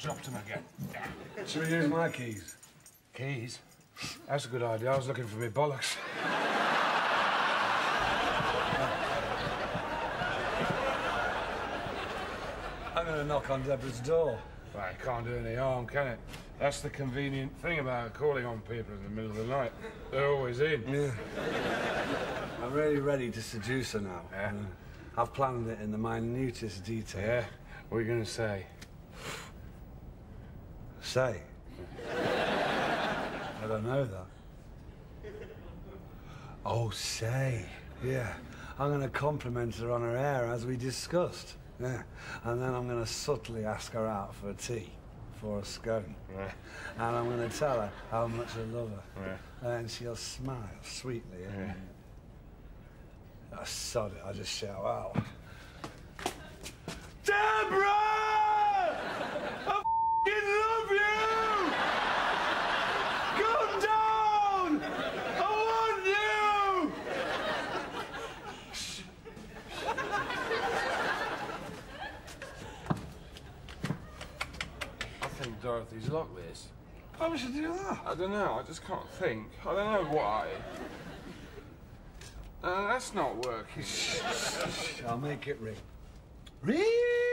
dropped them again. Should we use my keys? Keys? That's a good idea. I was looking for my bollocks. I'm gonna knock on Deborah's door. Well, it can't do any harm, can it? That's the convenient thing about calling on people in the middle of the night. They're always in. Yeah. I'm really ready to seduce her now. Yeah. I've planned it in the minutest detail. Yeah? What are you going to say? Say. I don't know that. Oh, say. Yeah. I'm going to compliment her on her hair as we discussed. Yeah. And then I'm going to subtly ask her out for a tea, for a scone. Yeah. And I'm going to tell her how much I love her. Yeah. And she'll smile sweetly. Yeah. I sod it, I just shout out. Deborah! I f***ing love you! Come down! I want you! Dorothy's locked this. Why would you do that? I don't know. I just can't think. I don't know why. Uh, that's not working. I'll make it ring. Ring!